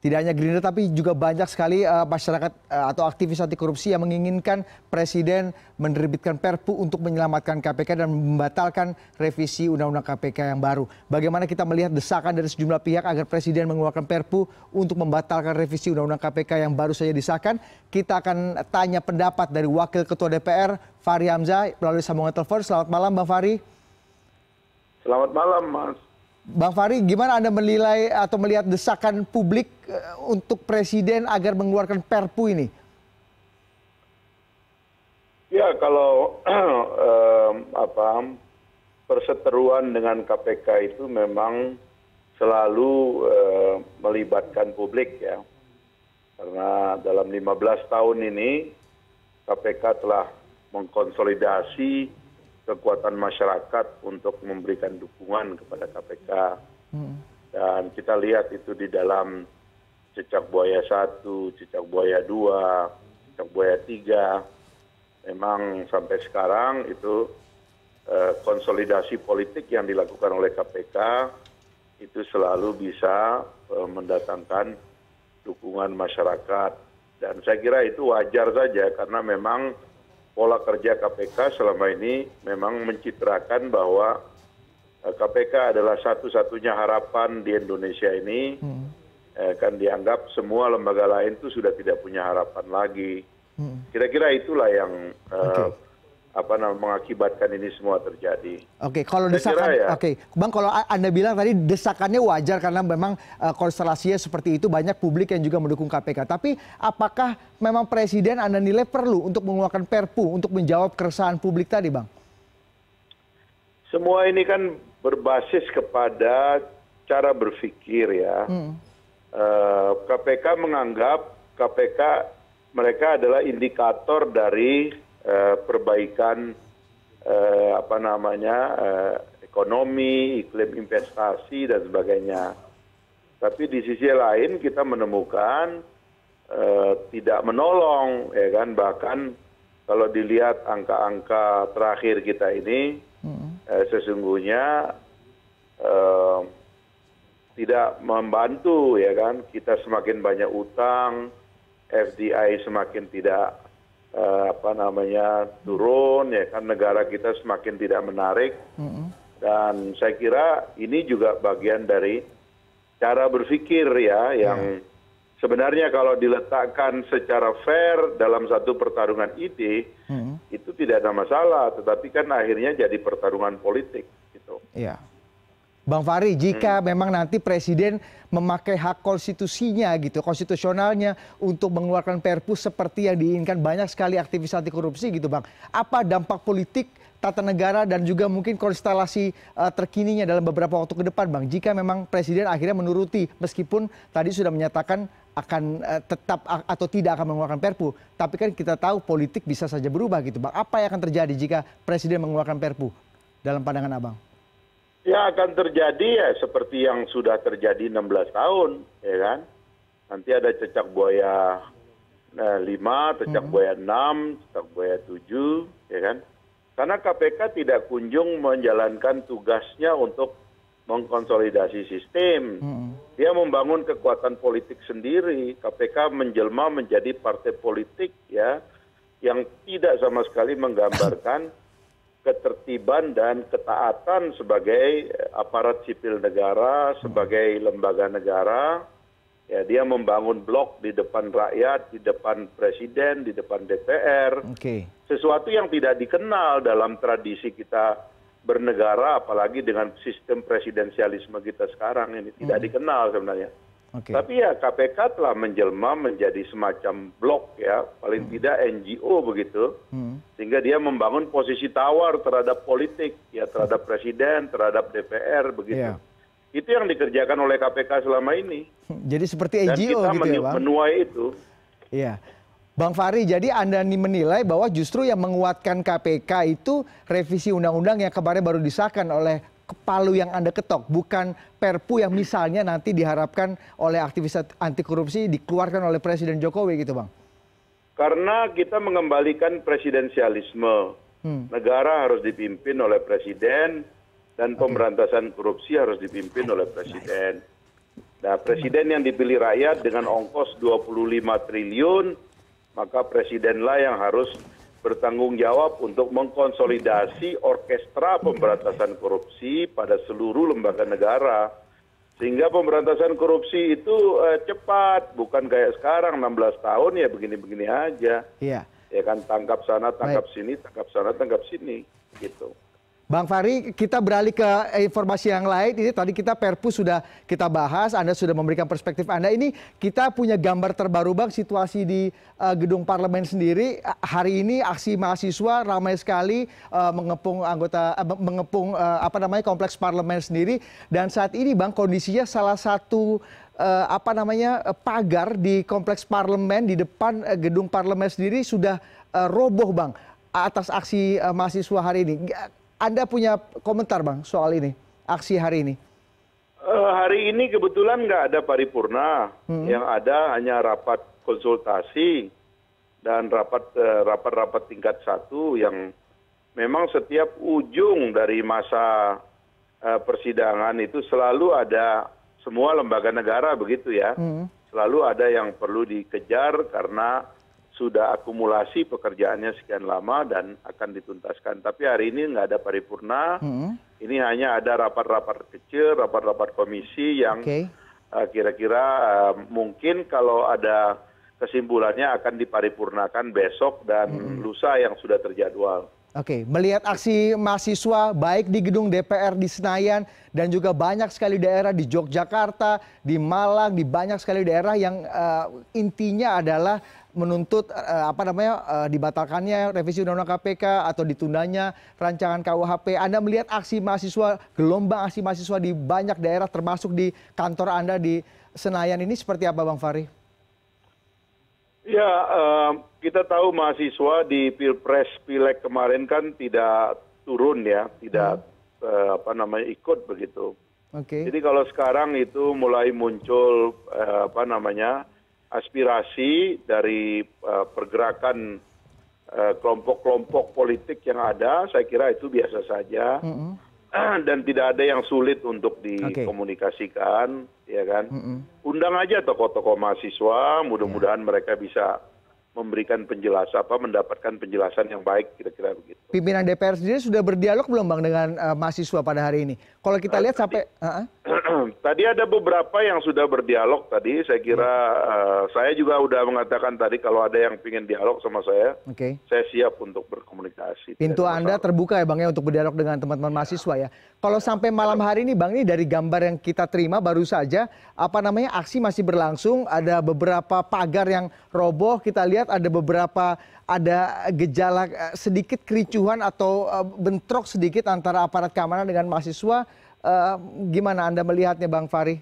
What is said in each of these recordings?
tidak hanya gerindra tapi juga banyak sekali masyarakat atau aktivis anti korupsi yang menginginkan presiden menerbitkan perpu untuk menyelamatkan kpk dan membatalkan revisi undang undang kpk yang baru. Bagaimana kita melihat desakan dari sejumlah pihak agar presiden mengeluarkan perpu untuk membatalkan revisi undang undang kpk yang baru saja disahkan? Kita akan tanya pendapat dari wakil ketua dpr fahri hamzah melalui sambungan telepon. Selamat malam bang fahri. Selamat malam mas bang fahri gimana anda menilai atau melihat desakan publik untuk presiden agar mengeluarkan perpu ini? Ya kalau perseteruan dengan kpk itu memang selalu melibatkan publik ya. Karena dalam lima belas tahun ini kpk telah mengkonsolidasi kekuatan masyarakat untuk memberikan dukungan kepada kpk dan kita lihat itu di dalam cecak buaya satu cecak buaya dua cecak buaya tiga. Memang sampai sekarang itu konsolidasi politik yang dilakukan oleh kpk itu selalu bisa mendatangkan dukungan masyarakat. Dan saya kira itu wajar saja karena memang pola kerja kpk selama ini memang mencitrakan bahwa kpk adalah satu satunya harapan di indonesia ini. Kan dianggap semua lembaga lain itu sudah tidak punya harapan lagi. Kira kira itulah yang mengakibatkan ini semua terjadi. Oke, kalau desakan, oke, bang, kalau anda bilang tadi desakannya wajar karena memang konstelasinya seperti itu banyak publik yang juga mendukung KPK. Tapi apakah memang presiden anda nilai perlu untuk mengeluarkan Perpu untuk menjawab keresahan publik tadi, bang? Semua ini kan berbasis kepada cara berpikir ya. KPK menganggap KPK mereka adalah indikator dari perbaikan ekonomi iklim investasi dan sebagainya. Tapi di sisi lain kita menemukan tidak menolong ya kan? Bahkan kalau dilihat angka angka terakhir kita ini sesungguhnya tidak membantu ya kan? Kita semakin banyak utang fdi semakin tidak apa namanya turun ya kan negara kita semakin tidak menarik. Dan saya kira ini juga bagian dari cara berpikir ya yang sebenarnya kalau diletakkan secara fair dalam satu pertarungan ide itu tidak ada masalah. Tetapi kan akhirnya jadi pertarungan politik gitu. Bang Fahri, jika memang nanti presiden memakai hak konstitusinya gitu, konstitusionalnya untuk mengeluarkan perpu seperti yang diinginkan banyak sekali aktivis anti korupsi gitu Bang. Apa dampak politik tata negara dan juga mungkin konstelasi terkininya dalam beberapa waktu ke depan Bang jika memang presiden akhirnya menuruti meskipun tadi sudah menyatakan akan tetap atau tidak akan mengeluarkan perpu tapi kan kita tahu politik bisa saja berubah gitu Bang. Apa yang akan terjadi jika presiden mengeluarkan perpu dalam pandangan Abang? Ya akan terjadi ya seperti yang sudah terjadi 16 tahun ya kan. Nanti ada cecak buaya lima, cecak buaya enam, cecak buaya tujuh ya kan. Karena KPK tidak kunjung menjalankan tugasnya untuk mengkonsolidasi sistem. Dia membangun kekuatan politik sendiri. KPK menjelma menjadi partai politik ya yang tidak sama sekali menggambarkan ketertiban dan ketaatan sebagai aparat sipil negara sebagai lembaga negara. Ya dia membangun blok di depan rakyat di depan presiden di depan dpr sesuatu yang tidak dikenal dalam tradisi kita bernegara apalagi dengan sistem presidensialisme kita sekarang ini tidak dikenal sebenarnya. Tapi ya kpk telah menjelma menjadi semacam blok ya paling tidak ngo begitu sehingga dia membangun posisi tawar terhadap politik ya terhadap presiden terhadap dpr begitu. Itu yang dikerjakan oleh kpk selama ini. Jadi seperti ngo gitu ya bang? menuai itu. Iya. Bang Fahri, jadi Anda menilai bahwa justru yang menguatkan KPK itu revisi undang-undang yang kemarin baru disahkan oleh palu yang anda ketok bukan perpu yang misalnya nanti diharapkan oleh aktivis anti korupsi dikeluarkan oleh presiden jokowi gitu bang karena kita mengembalikan presidensialisme. Negara harus dipimpin oleh presiden dan pemberantasan korupsi harus dipimpin oleh presiden. Nah, presiden yang dipilih rakyat dengan ongkos 25 triliun, maka presidenlah yang harus bertanggung jawab untuk mengkonsolidasi orkestra pemberantasan korupsi pada seluruh lembaga negara. Sehingga pemberantasan korupsi itu uh, cepat, bukan kayak sekarang 16 tahun ya begini-begini aja. Iya. Ya kan tangkap sana, tangkap sini, tangkap sana, tangkap sini, gitu. Bang Fahri, kita beralih ke informasi yang lain. Ini tadi kita Perpu sudah kita bahas, Anda sudah memberikan perspektif Anda. Ini kita punya gambar terbaru Bang, situasi di uh, gedung parlemen sendiri. Hari ini aksi mahasiswa ramai sekali uh, mengepung anggota uh, mengepung apa namanya kompleks parlemen sendiri dan saat ini Bang kondisinya salah satu uh, apa namanya pagar di kompleks parlemen di depan uh, gedung parlemen sendiri sudah uh, roboh Bang atas aksi uh, mahasiswa hari ini anda punya komentar bang soal ini, aksi hari ini? Uh, hari ini kebetulan nggak ada paripurna, hmm. yang ada hanya rapat konsultasi dan rapat uh, rapat-rapat tingkat satu yang memang setiap ujung dari masa uh, persidangan itu selalu ada semua lembaga negara begitu ya, hmm. selalu ada yang perlu dikejar karena sudah akumulasi pekerjaannya sekian lama dan akan dituntaskan. Tapi hari ini nggak ada paripurna, hmm. ini hanya ada rapat-rapat kecil, rapat-rapat komisi yang okay. uh, kira-kira uh, mungkin kalau ada kesimpulannya akan diparipurnakan besok dan hmm. lusa yang sudah terjadwal. Oke, melihat aksi mahasiswa baik di gedung DPR di Senayan dan juga banyak sekali daerah di Yogyakarta, di Malang, di banyak sekali daerah yang uh, intinya adalah menuntut uh, apa namanya uh, dibatalkannya revisi undang-undang KPK atau ditundanya rancangan KUHP. Anda melihat aksi mahasiswa, gelombang aksi mahasiswa di banyak daerah termasuk di kantor Anda di Senayan ini seperti apa Bang Fari? Aspirasi dari uh, pergerakan kelompok-kelompok uh, politik yang ada, saya kira itu biasa saja. dan tidak ada yang sulit untuk dikomunikasikan, ya kan? Undang aja tokoh-tokoh mahasiswa, mudah-mudahan yeah. mereka bisa memberikan penjelasan apa mendapatkan penjelasan yang baik kira-kira begitu. Pimpinan DPR sendiri sudah berdialog belum bang dengan uh, mahasiswa pada hari ini? Kalau kita uh, lihat tadi, sampai uh -uh. tadi ada beberapa yang sudah berdialog tadi. Saya kira uh, saya juga sudah mengatakan tadi kalau ada yang ingin dialog sama saya, okay. saya siap untuk berkomunikasi. Pintu Anda terbuka ya bang ya untuk berdialog dengan teman-teman mahasiswa ya. Kalau sampai malam hari ini bang ini dari gambar yang kita terima baru saja apa namanya aksi masih berlangsung. Ada beberapa pagar yang roboh kita lihat lihat ada beberapa ada gejala eh, sedikit kericuhan atau uh, bentrok sedikit antara aparat keamanan dengan mahasiswa. Uh, gimana Anda melihatnya Bang Fari?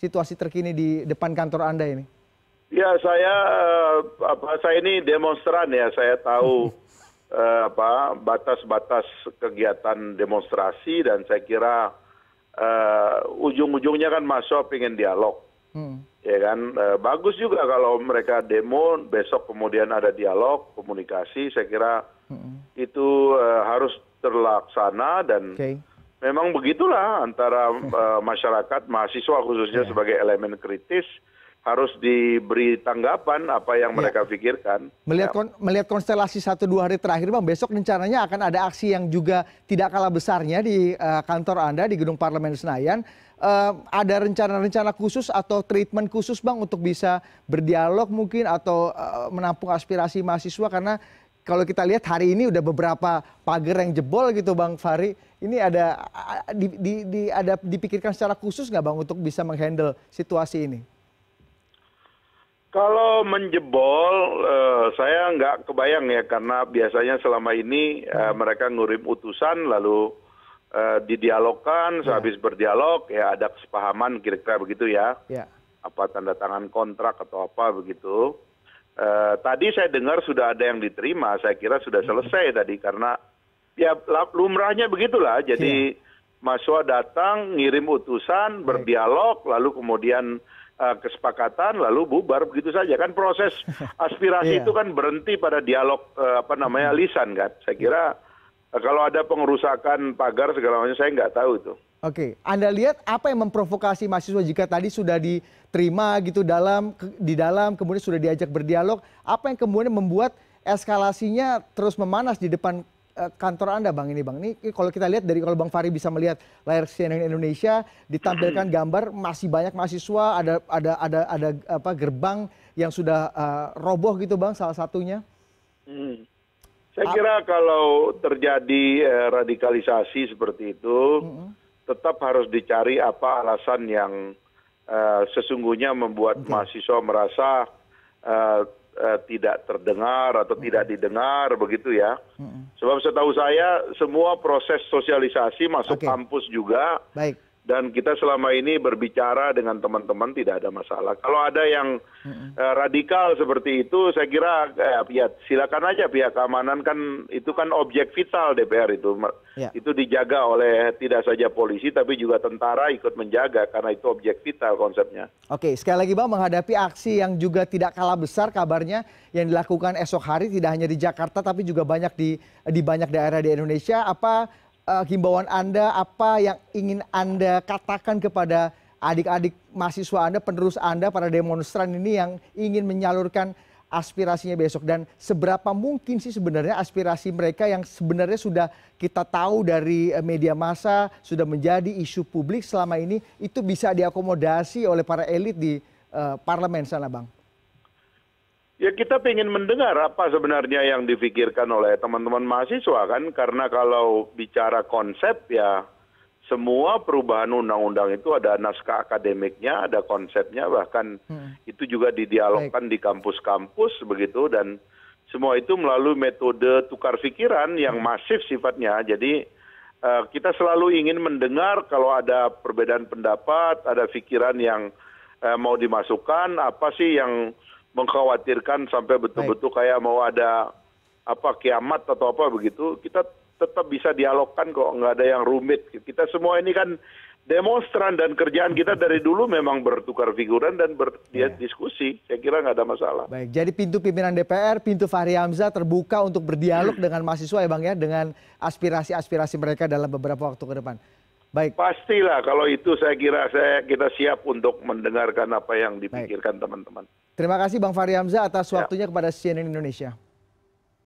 Situasi terkini di depan kantor Anda ini. Ya, saya apa saya ini demonstran ya. Saya tahu apa batas-batas kegiatan demonstrasi dan saya kira uh, ujung-ujungnya kan masuk ingin dialog. Hmm ya kan bagus juga kalau mereka demo besok kemudian ada dialog komunikasi saya kira hmm. itu uh, harus terlaksana dan okay. memang begitulah antara uh, masyarakat mahasiswa khususnya yeah. sebagai elemen kritis harus diberi tanggapan apa yang ya. mereka pikirkan. Melihat ya. kon melihat konstelasi satu dua hari terakhir, bang, besok rencananya akan ada aksi yang juga tidak kalah besarnya di uh, kantor anda di gedung Parlemen Senayan uh, ada rencana-rencana khusus atau treatment khusus bang untuk bisa berdialog mungkin atau uh, menampung aspirasi mahasiswa? Karena kalau kita lihat hari ini udah beberapa pagar yang jebol gitu bang Fari ini ada di, di, di, ada dipikirkan secara khusus nggak bang untuk bisa menghandle situasi ini? Kalau menjebol, uh, saya nggak kebayang ya. Karena biasanya selama ini uh, mereka ngurim utusan lalu Eh, didialogkan ya. sehabis berdialog ya ada kesepahaman kira kira begitu ya. Ya. Apa tanda tangan kontrak atau apa begitu. Eh, tadi saya dengar sudah ada yang diterima saya kira sudah selesai tadi karena ya lumrahnya begitulah. Jadi ya. mahasiswa datang ngirim utusan berdialog lalu kemudian uh, kesepakatan lalu bubar begitu saja. Kan proses aspirasi yeah. itu kan berhenti pada dialog uh, apa namanya lisan kan. Saya kira kalau ada pengerusakan pagar segala macam saya nggak tahu itu Oke, Anda lihat apa yang memprovokasi mahasiswa jika tadi sudah diterima gitu dalam di dalam kemudian sudah diajak berdialog, apa yang kemudian membuat eskalasinya terus memanas di depan uh, kantor Anda Bang ini Bang. Ini kalau kita lihat dari kalau Bang Fari bisa melihat layar CNN Indonesia ditampilkan gambar masih banyak mahasiswa, ada ada ada ada apa gerbang yang sudah uh, roboh gitu Bang salah satunya. Hmm. Saya kira kalau terjadi eh, radikalisasi seperti itu, mm -hmm tetap harus dicari apa alasan yang uh, sesungguhnya membuat okay. mahasiswa merasa uh, tidak terdengar atau tidak didengar begitu ya. Mm -hmm. Sebab setahu saya semua proses sosialisasi masuk okay. kampus juga. Baik dan kita selama ini berbicara dengan teman teman tidak ada masalah. Kalau ada yang uh, radikal seperti itu saya kira eh, ya silakan aja pihak keamanan. Kan itu kan objek vital DPR itu. Ya. itu dijaga oleh tidak saja polisi tapi juga tentara ikut menjaga karena itu objek vital konsepnya. Oke sekali lagi bang menghadapi aksi yang juga tidak kalah besar kabarnya yang dilakukan esok hari tidak hanya di Jakarta tapi juga banyak di di banyak daerah di Indonesia. Apa himbauan Anda, apa yang ingin Anda katakan kepada adik-adik mahasiswa Anda, penerus Anda, para demonstran ini yang ingin menyalurkan aspirasinya besok? Dan seberapa mungkin sih sebenarnya aspirasi mereka yang sebenarnya sudah kita tahu dari eh, media massa sudah menjadi isu publik selama ini itu bisa diakomodasi oleh para elit di uh, parlemen sana, Bang ya kita ingin mendengar apa sebenarnya yang difikirkan oleh teman teman mahasiswa kan karena kalau bicara konsep ya semua perubahan undang-undang itu ada naskah akademiknya, ada konsepnya, bahkan hmm. itu juga didialogkan Baik. di kampus-kampus begitu dan semua itu melalui metode tukar pikiran yang hmm. masif sifatnya. Jadi uh, kita selalu ingin mendengar kalau ada perbedaan pendapat, ada pikiran yang uh, mau dimasukkan, apa sih yang mengkhawatirkan sampai betul-betul kayak mau ada apa kiamat atau apa begitu kita tetap bisa dialogkan kok nggak ada yang rumit kita semua ini kan demonstran dan kerjaan kita dari dulu memang bertukar figuran dan berdiskusi yeah. saya kira nggak ada masalah baik jadi pintu pimpinan DPR pintu Fahri Hamzah terbuka untuk berdialog hmm. dengan mahasiswa ya bang ya dengan aspirasi-aspirasi mereka dalam beberapa waktu ke depan Baik. Pastilah kalau itu saya kira saya kita siap untuk mendengarkan apa yang dipikirkan teman-teman. Terima kasih Bang Fahri Hamzah atas ya. waktunya ya. kepada CNN Indonesia.